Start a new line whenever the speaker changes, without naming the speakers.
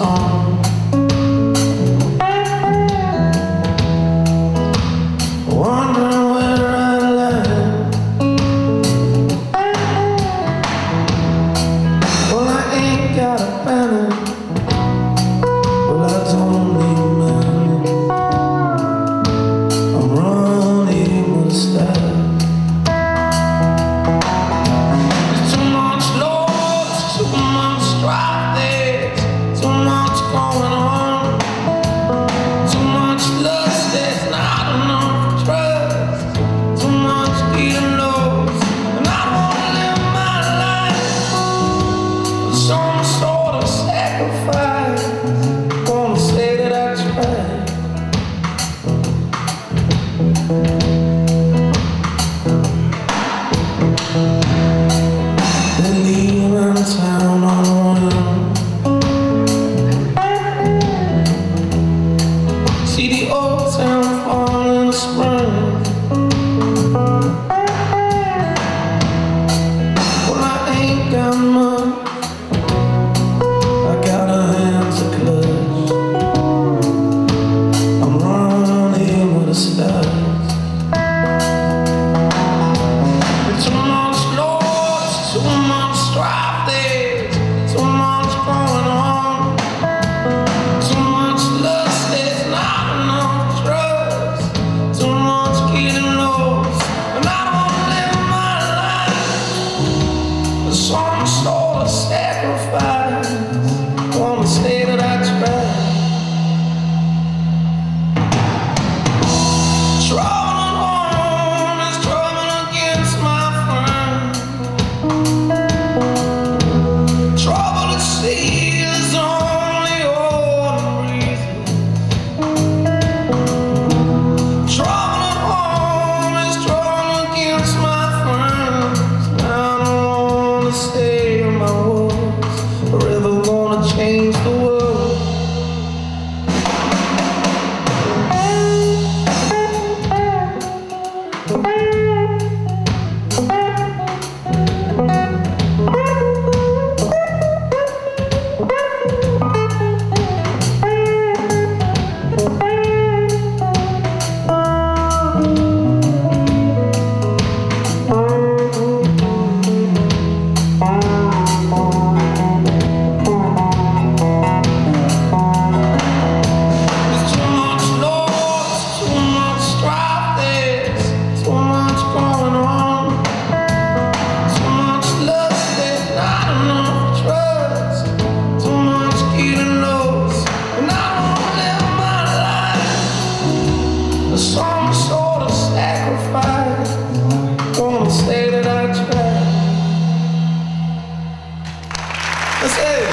song. smile. Let's go.